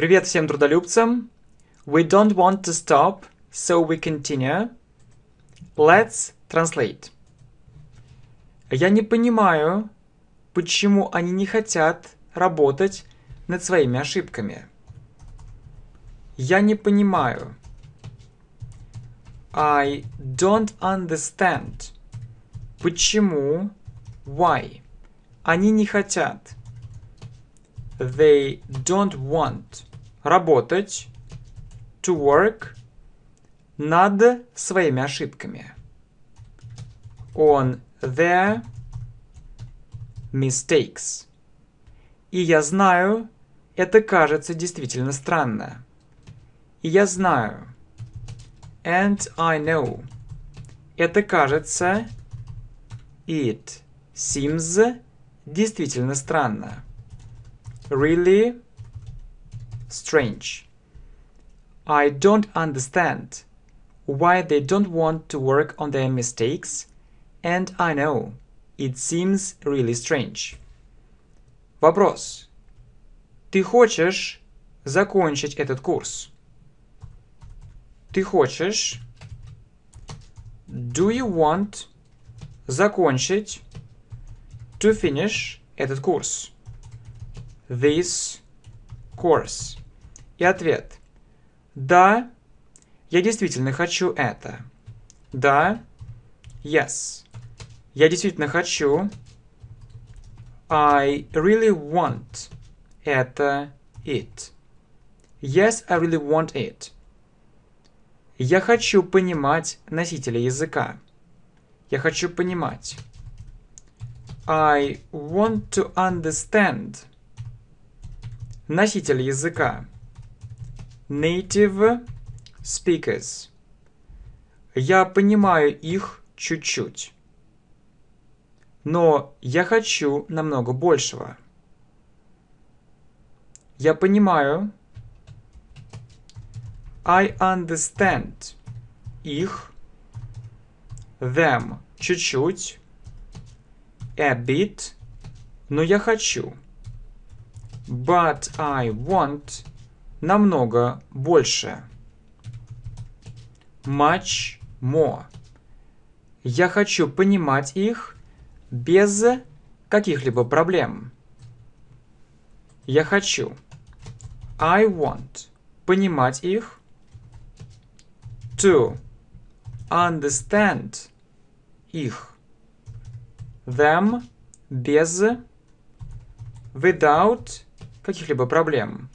Привет всем трудолюбцам. We don't want to stop, so we continue. Let's translate. Я не понимаю, почему они не хотят работать над своими ошибками. Я не понимаю. I don't understand. Почему? Why? Они не хотят. They don't want. Работать. To work. Над своими ошибками. On their mistakes. И я знаю, это кажется действительно странно. И я знаю. And I know. Это кажется. It seems действительно странно. Really strange. I don't understand why they don't want to work on their mistakes, and I know it seems really strange. Вопрос. Ты хочешь закончить этот курс? Ты хочешь? Do you want закончить to finish этот курс? This course. И ответ. Да, я действительно хочу это. Да, yes. Я действительно хочу. I really want. Это it. Yes, I really want it. Я хочу понимать носителя языка. Я хочу понимать. I want to understand. Носитель языка. Native speakers. Я понимаю их чуть-чуть. Но я хочу намного большего. Я понимаю. I understand их, them чуть-чуть, a bit, но я хочу. But I want намного больше. Much more. Я хочу понимать их без каких-либо проблем. Я хочу. I want. Понимать их to understand их them без without каких-либо проблем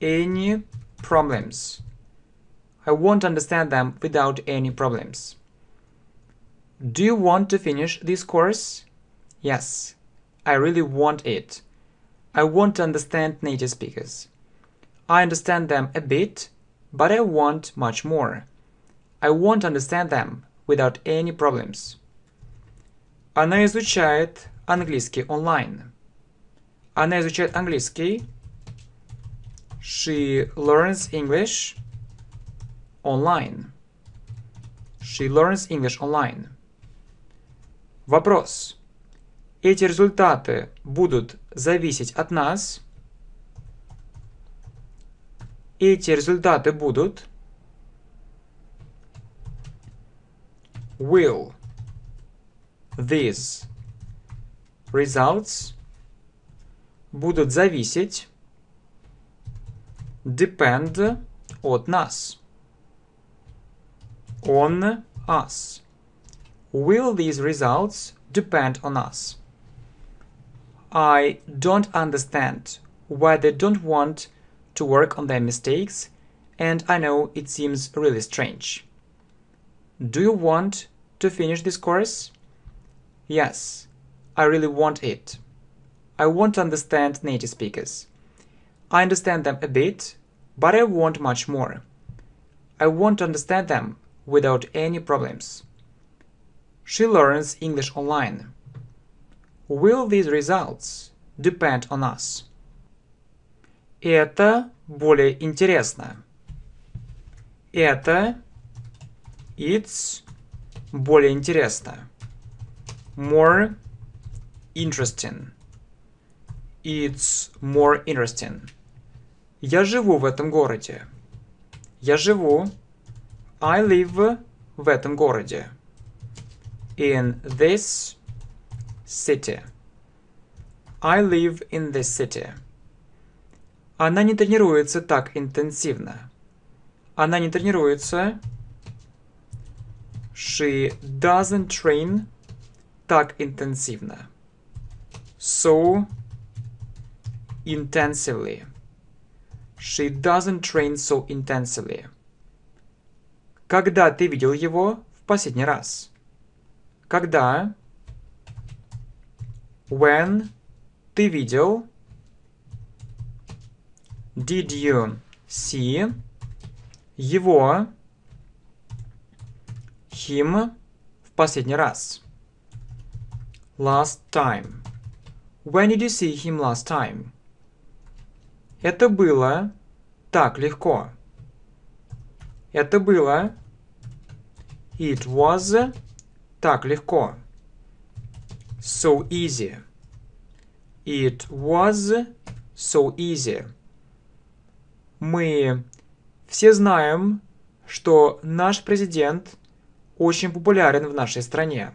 any problems I want to understand them without any problems Do you want to finish this course? Yes, I really want it. I want to understand native speakers. I understand them a bit but I want much more. I want to understand them without any problems. Она изучает английский онлайн. Она изучает английский. She learns English online. She learns English online. Вопрос. Эти результаты будут зависеть от нас – эти результаты будут will these results будут зависеть depend от нас on us will these results depend on us I don't understand why they don't want to work on their mistakes, and I know it seems really strange. Do you want to finish this course? Yes, I really want it. I want to understand native speakers. I understand them a bit, but I want much more. I want to understand them without any problems. She learns English online. Will these results depend on us? Это более интересно. Это it's более интересно. More interesting. It's more interesting. Я живу в этом городе. Я живу. I live в этом городе. In this city. I live in this city. Она не тренируется так интенсивно. Она не тренируется. She doesn't train так интенсивно. So intensively. She doesn't train so intensively. Когда ты видел его в последний раз? Когда? When ты видел? Did you see его him в последний раз? Last time. When did you see him last time? Это было так легко. Это было It was так легко. So easy. It was so easy. Мы все знаем, что наш президент очень популярен в нашей стране.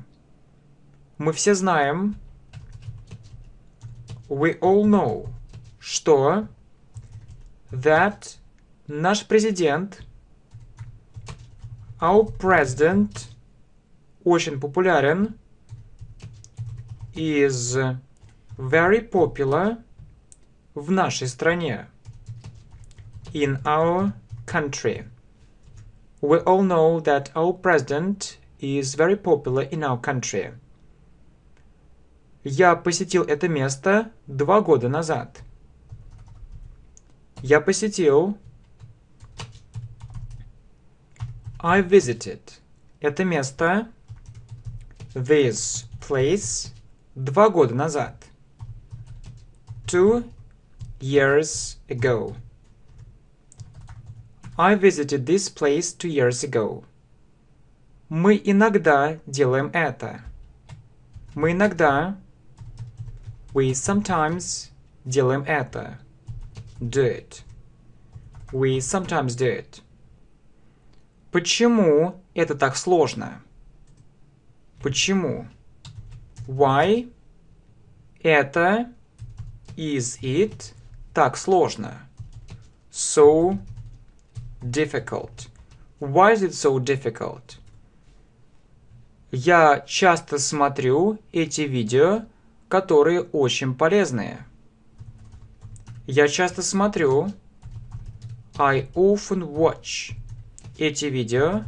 Мы все знаем, we all know, что that наш президент, our president, очень популярен, is very popular в нашей стране, in our country. We all know that our president is very popular in our country. Я посетил это место два года назад. Я посетил. I visited. Это место. This place. Два года назад. Two years ago. I visited this place two years ago. Мы иногда делаем это. Мы иногда We sometimes делаем это. Do it. We sometimes do it. Почему это так сложно? Почему? Why это is it так сложно? So difficult. Why is it so difficult? Я часто смотрю эти видео которые очень полезные. Я часто смотрю I often watch эти видео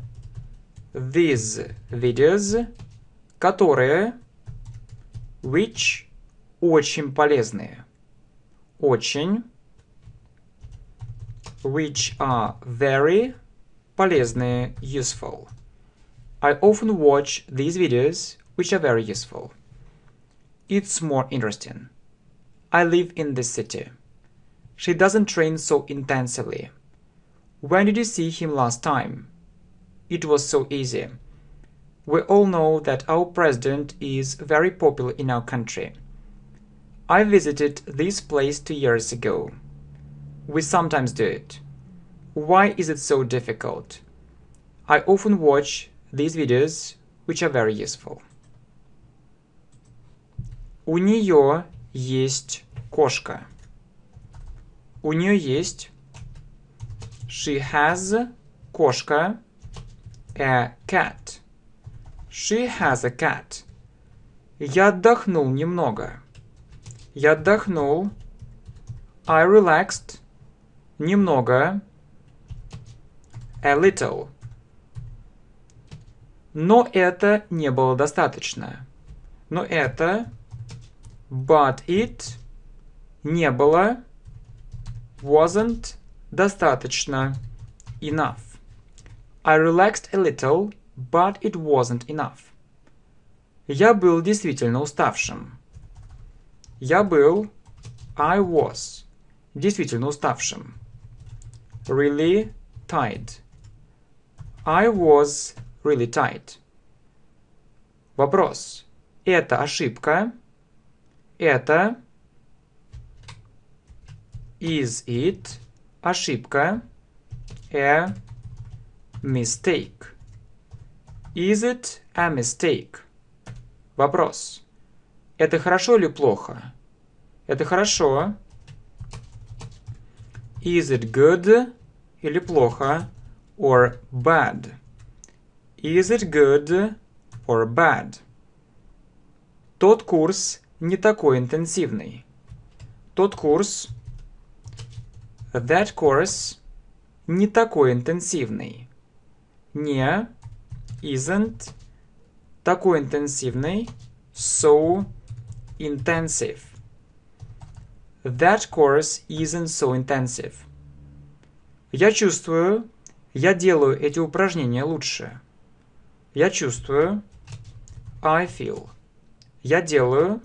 these videos, которые which очень полезные. Очень which are very полезные useful. I often watch these videos which are very useful. It's more interesting. I live in this city. She doesn't train so intensively. When did you see him last time? It was so easy. We all know that our president is very popular in our country. I visited this place two years ago. We sometimes do it. Why is it so difficult? I often watch these videos, which are very useful. У нее есть кошка. У нее есть. She has кошка. A cat. She has a cat. Я отдохнул немного. Я отдохнул. I relaxed. Немного. A little. Но это не было достаточно. Но это but it не было wasn't достаточно enough. I relaxed a little, but it wasn't enough. Я был действительно уставшим. Я был I was действительно уставшим. Really tired. I was really tired. Вопрос. Это ошибка это is it ошибка? A mistake. Is it a mistake? Вопрос. Это хорошо или плохо? Это хорошо. Is it good или плохо? Or bad? Is it good or bad? Тот курс не такой интенсивный. Тот курс That course не такой интенсивный. Не isn't такой интенсивный. So intensive. That course isn't so intensive. Я чувствую, я делаю эти упражнения лучше. Я чувствую. I feel. Я делаю.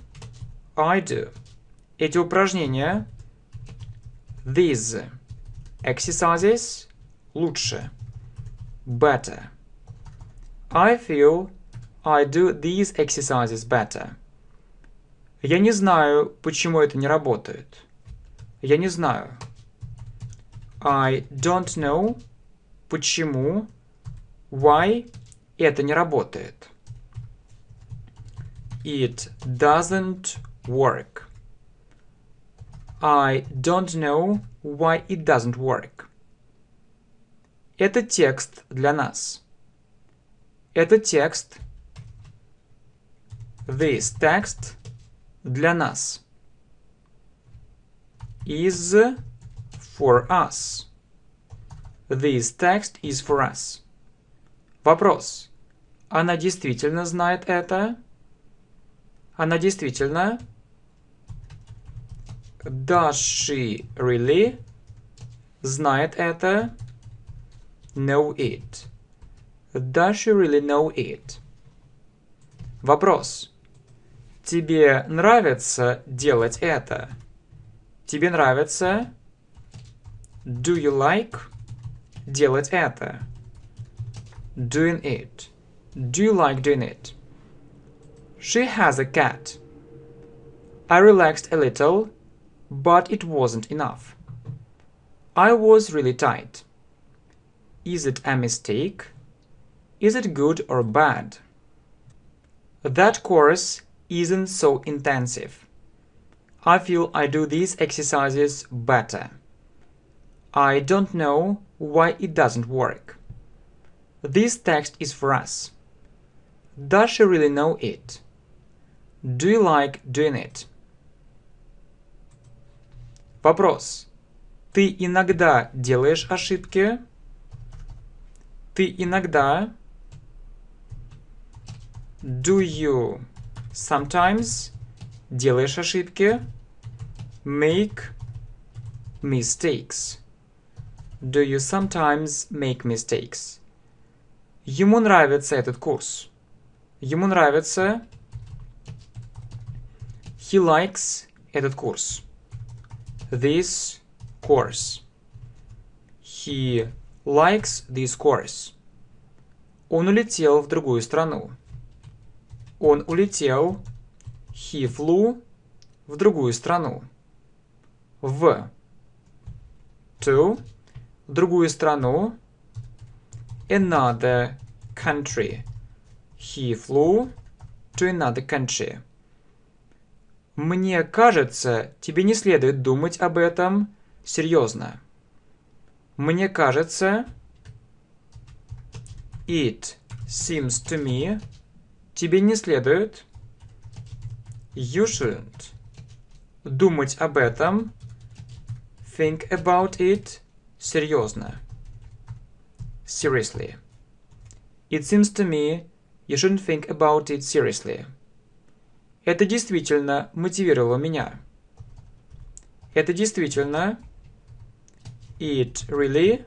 I do. Эти упражнения. These exercises лучше. Better. I feel I do these exercises better. Я не знаю, почему это не работает. Я не знаю. I don't know почему why это не работает. It doesn't work. I don't know why it doesn't work. Это текст для нас. Это текст. This text для нас. Is for us. This text is for us. Вопрос. Она действительно знает это? Она действительно? Does she really знает это? Know it. Does she really know it? Вопрос. Тебе нравится делать это? Тебе нравится? Do you like делать это? Doing it. Do you like doing it? She has a cat. I relaxed a little, but it wasn't enough. I was really tight. Is it a mistake? Is it good or bad? That course isn't so intensive. I feel I do these exercises better. I don't know why it doesn't work. This text is for us. Does she really know it? Do you like doing it? Вопрос. Ты иногда делаешь ошибки? Ты иногда Do you sometimes делаешь ошибки? Make mistakes. Do you sometimes make mistakes? Ему нравится этот курс. Ему нравится. He likes этот курс. This course. He likes this course. Он улетел в другую страну. Он улетел. He flew в другую страну. В. To. В другую страну. Another country. He flew to another country. Мне кажется, тебе не следует думать об этом серьезно. Мне кажется, it seems to me, тебе не следует, you shouldn't, думать об этом, think about it, серьезно, seriously. It seems to me you shouldn't think about it seriously. Это действительно мотивировало меня. Это действительно it really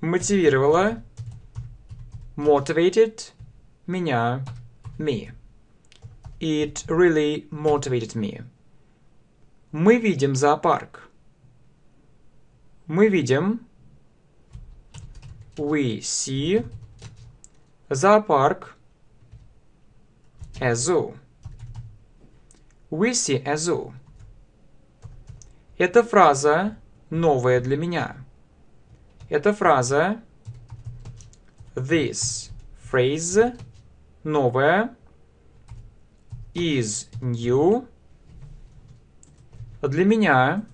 мотивировало motivated меня me. It really motivated me. Мы видим зоопарк. Мы видим we see зоопарк a zoo. We see a zoo. Эта фраза новая для меня. Эта фраза This phrase новая is new для меня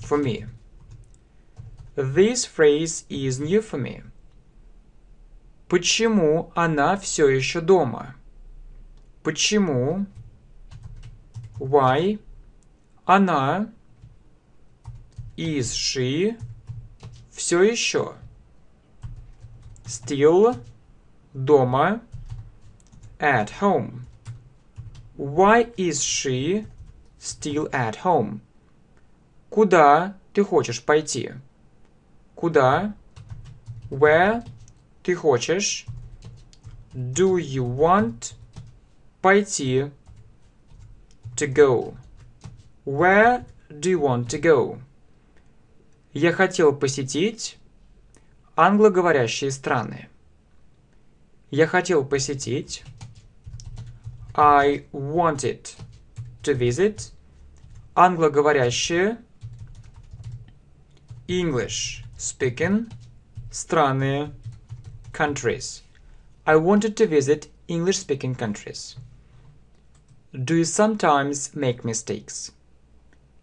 for me. This phrase is new for me. Почему она все еще дома? Почему? Why? Она is she все еще still дома at home. Why is she still at home? Куда ты хочешь пойти? Куда? Where ты хочешь? Do you want пойти? To go. Where do you want to go? Я хотел посетить англоговорящие страны. Я хотел посетить. I wanted to visit англоговорящие English speaking страны countries. I wanted to visit English speaking countries. Do you sometimes make mistakes?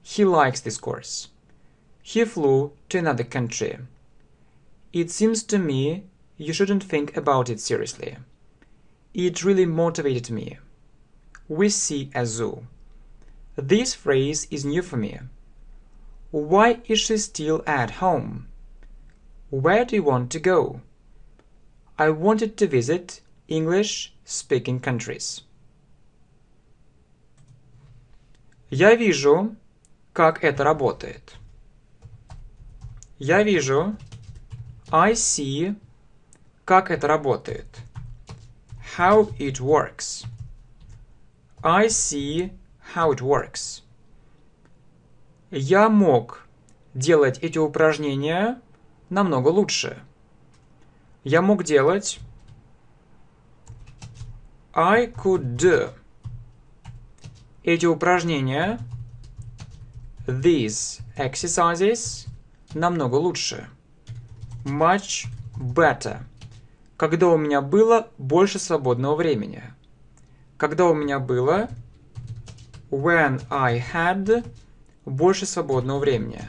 He likes this course. He flew to another country. It seems to me you shouldn't think about it seriously. It really motivated me. We see a zoo. This phrase is new for me. Why is she still at home? Where do you want to go? I wanted to visit English speaking countries. Я вижу, как это работает. Я вижу. I see. Как это работает. How it works. I see how it works. Я мог делать эти упражнения намного лучше. Я мог делать I could do эти упражнения these exercises намного лучше. Much better. Когда у меня было больше свободного времени. Когда у меня было when I had больше свободного времени.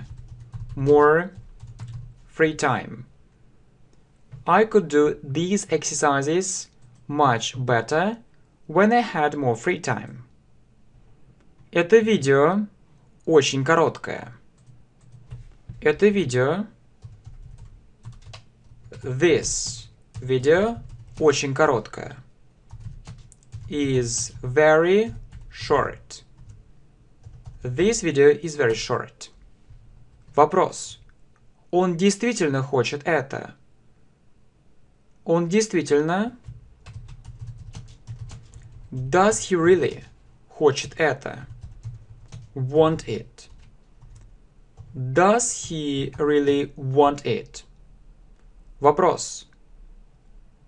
More free time. I could do these exercises much better when I had more free time. Это видео очень короткое. Это видео This video очень короткое. Is very short. This video is very short. Вопрос. Он действительно хочет это? Он действительно... Does he really хочет это? Want it. Does he really want it? Вопрос.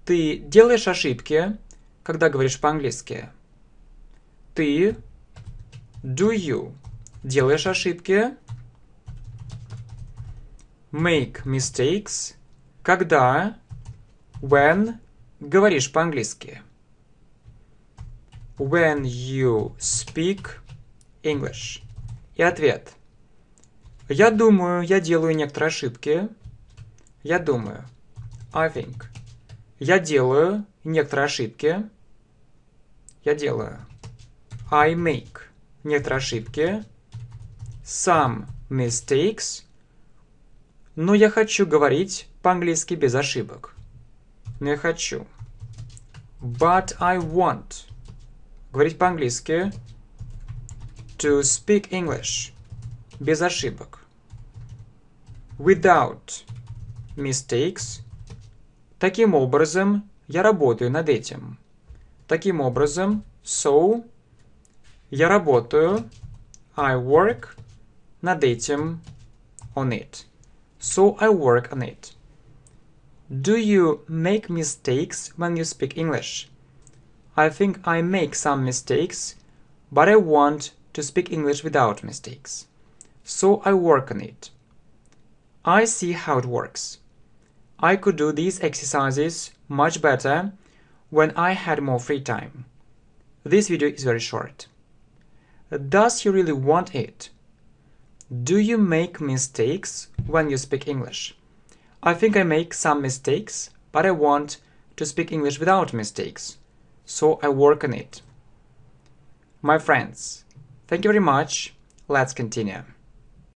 Ты делаешь ошибки, когда говоришь по-английски? Ты, do you, делаешь ошибки? Make mistakes, когда, when, говоришь по-английски? When you speak English. И ответ. Я думаю, я делаю некоторые ошибки. Я думаю. I think. Я делаю некоторые ошибки. Я делаю. I make. Некоторые ошибки. Some mistakes. Но я хочу говорить по-английски без ошибок. Но я хочу. But I want. Говорить по-английски. To speak English. Без ошибок. Without mistakes. Таким образом, я работаю над этим. Таким образом, so, я работаю, I work, над этим, on it. So I work on it. Do you make mistakes when you speak English? I think I make some mistakes, but I want to speak English without mistakes. So I work on it. I see how it works. I could do these exercises much better when I had more free time. This video is very short. Does he really want it? Do you make mistakes when you speak English? I think I make some mistakes, but I want to speak English without mistakes, so I work on it. My friends, thank you very much. Let's continue.